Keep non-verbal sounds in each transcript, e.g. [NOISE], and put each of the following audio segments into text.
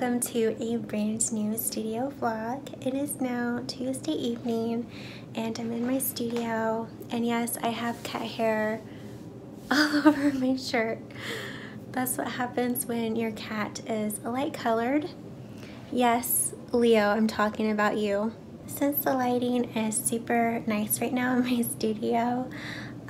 welcome to a brand new studio vlog. It is now Tuesday evening and I'm in my studio and yes I have cat hair [LAUGHS] all over my shirt. That's what happens when your cat is light colored. Yes, Leo, I'm talking about you. Since the lighting is super nice right now in my [LAUGHS] studio,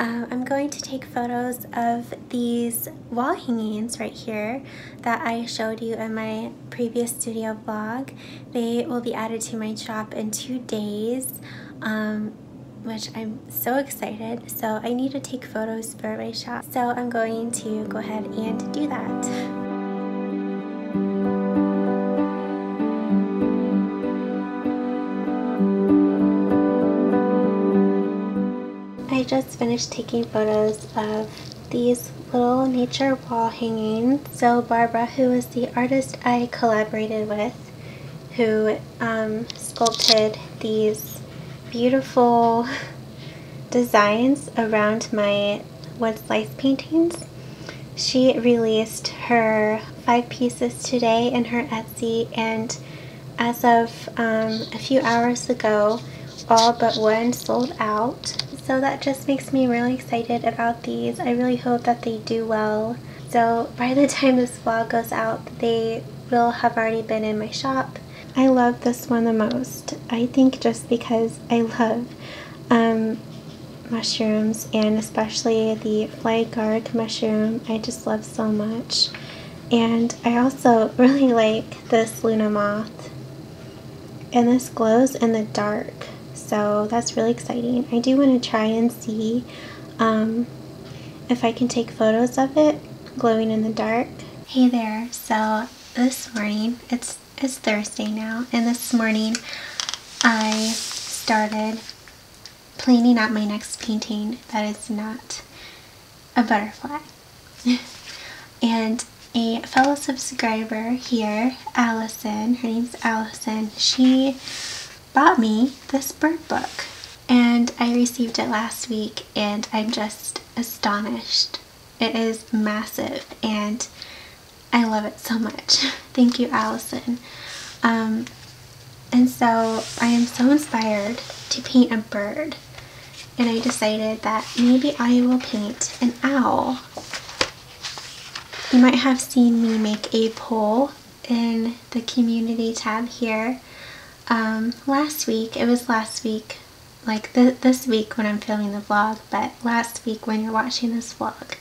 uh, I'm going to take photos of these wall hangings right here that I showed you in my previous studio vlog. They will be added to my shop in two days, um, which I'm so excited. So I need to take photos for my shop. So I'm going to go ahead and do that. Just finished taking photos of these little nature wall hangings. So Barbara, who is the artist I collaborated with, who um, sculpted these beautiful [LAUGHS] designs around my wood slice paintings. She released her five pieces today in her Etsy and as of um, a few hours ago, all but one sold out so that just makes me really excited about these. I really hope that they do well. So by the [LAUGHS] time this vlog goes out, they will have already been in my shop. I love this one the most. I think just because I love um, mushrooms and especially the fly agaric mushroom I just love so much. And I also [LAUGHS] really like this Luna moth. And this glows in the dark so that's really exciting. I do want to try and see um, if I can take photos of it glowing in the dark. Hey there, so this morning, it's, it's Thursday now, and this morning I started planning out my next painting that is not a butterfly. [LAUGHS] and a fellow subscriber here, Allison, her name's Allison, she bought me this bird book and I received it last week and I'm just astonished. It is massive and I love it so much. [LAUGHS] Thank you, Allison. Um, and so I am so inspired to paint a bird and I decided that maybe I will paint an owl. You might have seen me make a poll in the community tab here um, last week, it was last week, like th this week when I'm filming the vlog, but last week when you're watching this vlog,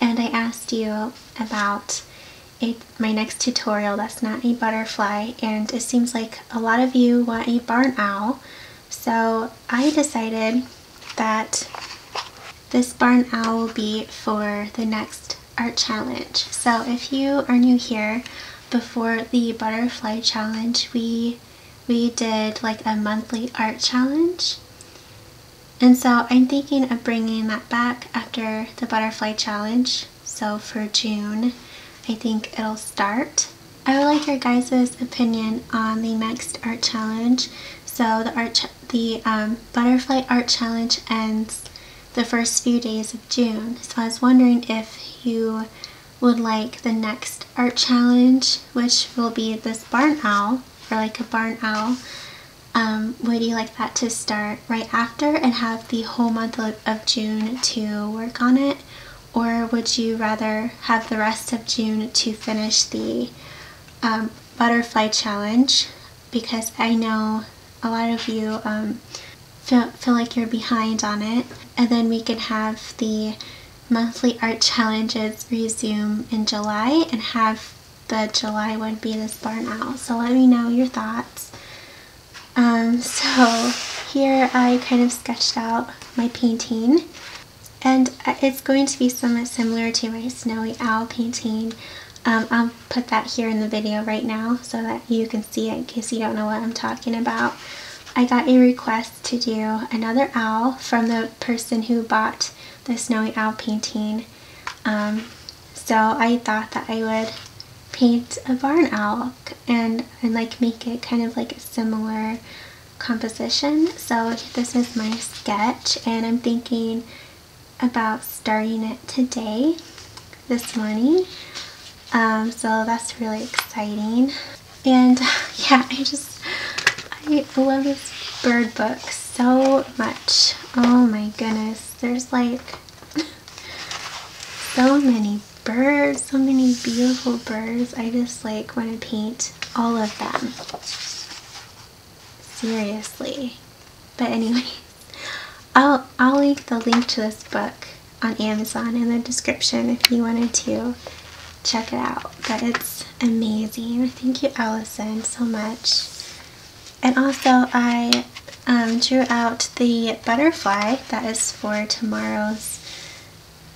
and I asked you about a, my next tutorial that's not a butterfly, and it seems like a lot of you want a barn owl, so I decided that this barn owl will be for the next art challenge. So if you are new here, before the butterfly challenge, we we did like a monthly art challenge. And so I'm thinking of bringing that back after the butterfly challenge. So for June, I think it'll start. I would like your guys' opinion on the next art challenge. So the art, the um, butterfly art challenge ends the first few days of June. So I was wondering if you would like the next art challenge, which will be this barn owl or like a barn owl, um, would you like that to start right after and have the whole month of June to work on it? Or would you rather have the rest of June to finish the um, butterfly challenge? Because I know a lot of you um, feel, feel like you're behind on it. And then we can have the monthly art challenges resume in July and have the July would be this barn owl. So let me know your thoughts. Um, so here I kind of sketched out my painting and it's going to be somewhat similar to my snowy owl painting. Um, I'll put that here in the video right now so that you can see it in case you don't know what I'm talking about. I got a request to do another owl from the person who bought the snowy owl painting. Um, so I thought that I would paint a barn owl and, and like make it kind of like a similar composition. So this is my sketch and I'm thinking about starting it today, this morning. Um, so that's really exciting. And [LAUGHS] yeah, I just, I love this bird book so much. Oh my goodness. There's like [LAUGHS] so many birds, so many beautiful birds. I just like want to paint all of them. Seriously. But anyway, [LAUGHS] I'll, I'll leave the link to this book on Amazon in the description if you wanted to check it out. But it's amazing. Thank you, Allison, so much. And also, I um, drew out the butterfly that is for tomorrow's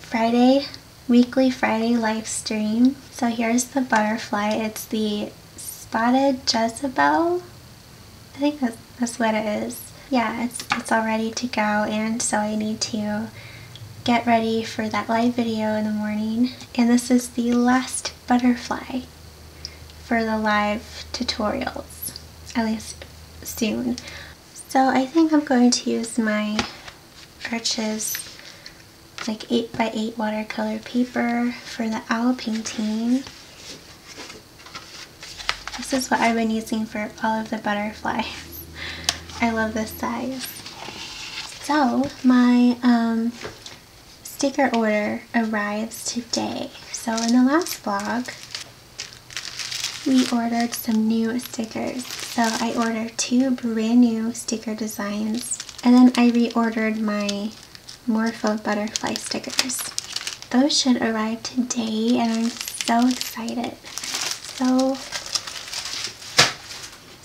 Friday, weekly Friday live stream. So here's the butterfly. It's the spotted Jezebel. I think that's, that's what it is. Yeah, it's, it's all ready to go and so I need to get ready for that live video in the morning. And this is the last butterfly for the live tutorials, at least soon. So I think I'm going to use my Arches like 8 by 8 watercolor paper for the owl painting. This is what I've been using for all of the butterflies. [LAUGHS] I love this size. So my um, sticker order arrives today. So in the last vlog, we ordered some new stickers. So I ordered two brand new sticker designs and then I reordered my Morpho butterfly stickers. Those should arrive today and I'm so excited. So,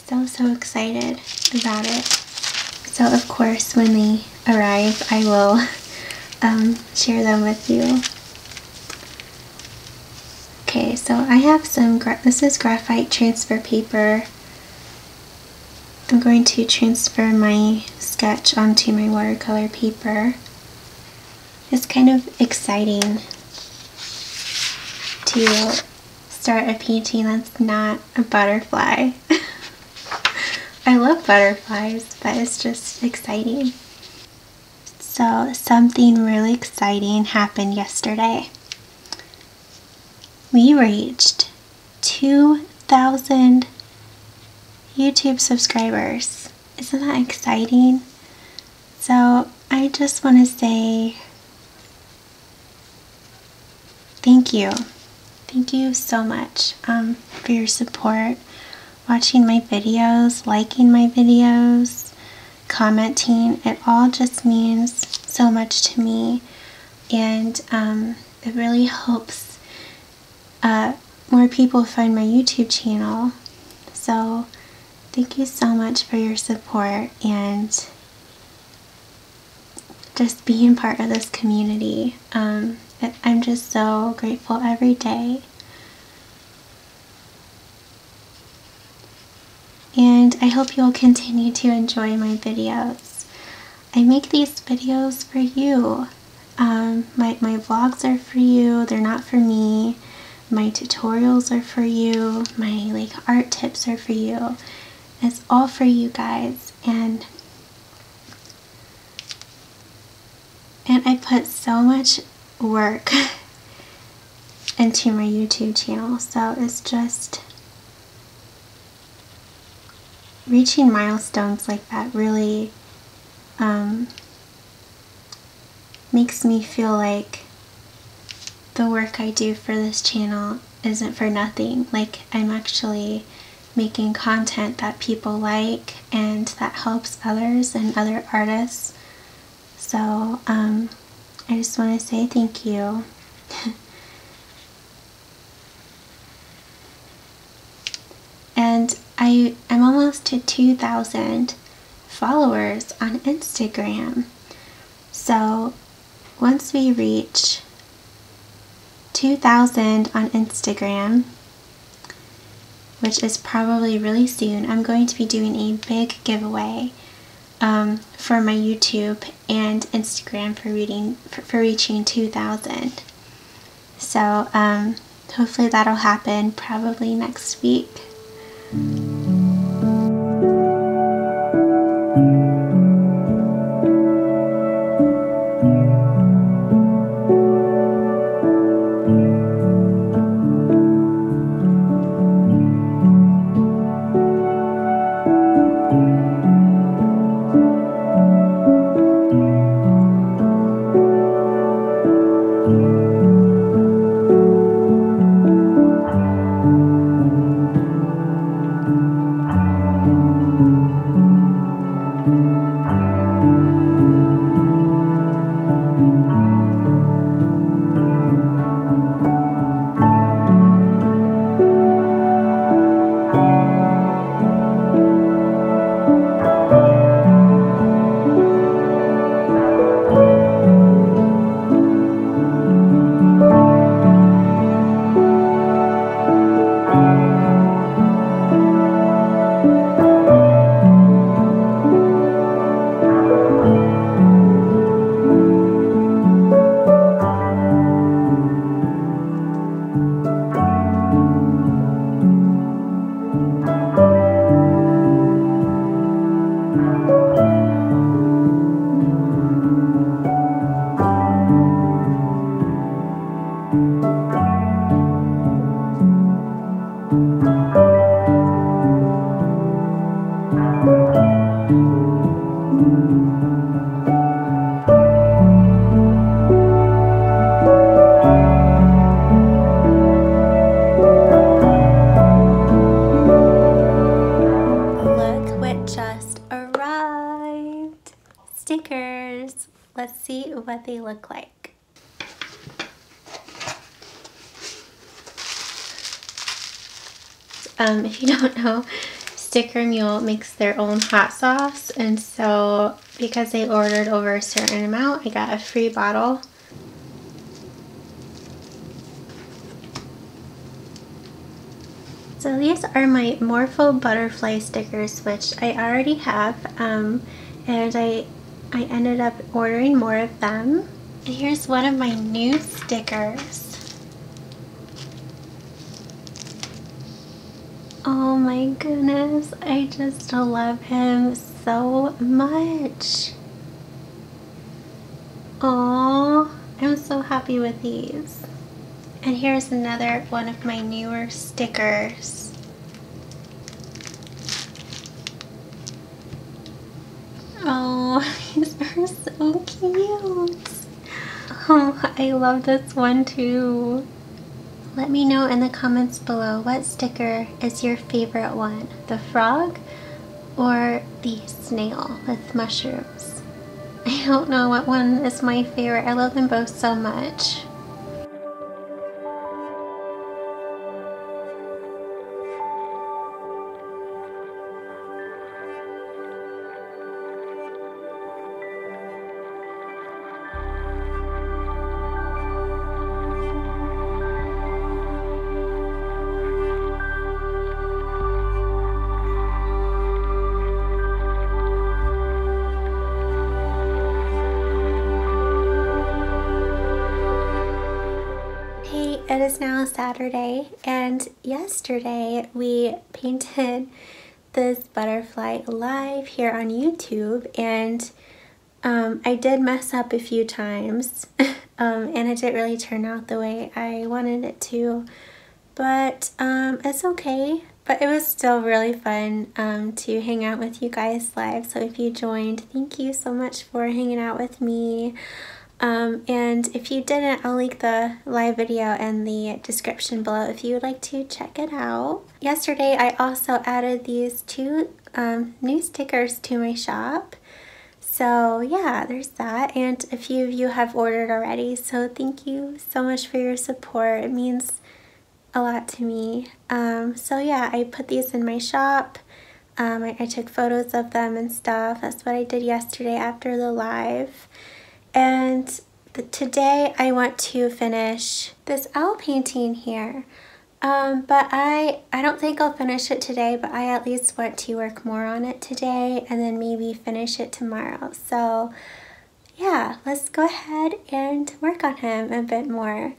so, so excited about it. So of course when they arrive I will [LAUGHS] um, share them with you. Okay, so I have some, this is graphite transfer paper. I'm going to transfer my sketch onto my watercolor paper. It's kind of exciting to start a painting that's not a butterfly. [LAUGHS] I love butterflies, but it's just exciting. So something really exciting happened yesterday. We reached 2,000 YouTube subscribers. Isn't that exciting? So I just want to say thank you. Thank you so much um, for your support, watching my videos, liking my videos, commenting. It all just means so much to me and um, it really helps uh, more people find my YouTube channel. So thank you so much for your support and just being part of this community. Um, I'm just so grateful every day. and I hope you'll continue to enjoy my videos. I make these videos for you. Um, my, my vlogs are for you, they're not for me. My tutorials are for you, my like art tips are for you. It's all for you guys and and I put so much work [LAUGHS] into my YouTube channel so it's just reaching milestones like that really um, makes me feel like the work I do for this channel isn't for nothing. Like I'm actually making content that people like and that helps others and other artists. So um, I just want to say thank you. [LAUGHS] and I, I'm almost to 2,000 followers on Instagram. So once we reach 2,000 on Instagram, which is probably really soon, I'm going to be doing a big giveaway um, for my YouTube and Instagram for reading for, for reaching 2,000. So um, hopefully that'll happen probably next week. What they look like. Um, if you [LAUGHS] don't know, Sticker Mule makes their own hot sauce and so because they ordered over a certain amount, I got a free bottle. So these are my Morpho butterfly stickers which I already have um, and I, I ended up ordering more of them. And here's one of my new stickers. Oh my goodness, I just love him so much. Oh, I'm so happy with these. And here's another one of my newer stickers. Oh, [LAUGHS] these are so cute. Oh, I love this one too. Let me know in the comments below what sticker is your favorite one, the frog or the snail with mushrooms. [LAUGHS] I don't know what one is my favorite. I love them both so much. Saturday and yesterday we painted this butterfly live here on YouTube and um, I did mess up a few times [LAUGHS] um, and it didn't really turn out the way I wanted it to but um, it's okay. But it was still really fun um, to hang out with you guys live so if you joined thank you so much for hanging out with me um, and if you didn't, I'll link the live video in the description below if you would like to check it out. Yesterday, I also added these two um, new stickers to my shop. So yeah, there's that. And a few of you have ordered already. So thank you so much for your support. It means a lot to me. Um, so yeah, I put these in my shop. Um, I, I took photos of them and stuff. That's what I did yesterday after the live. And today I want to finish this owl painting here. Um, but I, I don't think I'll finish it today, but I at least want to work more on it today and then maybe finish it tomorrow. So yeah, let's go ahead and work on him a bit more.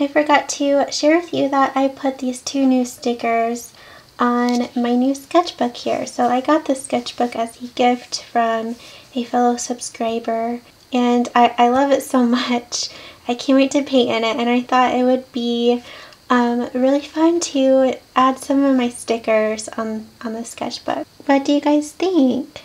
I forgot to share with you that I put these two new stickers on my new sketchbook here. So I got this sketchbook as a gift from a fellow subscriber and I, I love it so [LAUGHS] much. I can't wait to paint in it and I thought it would be um, really fun to add some of my stickers on, on the sketchbook. What do you guys think?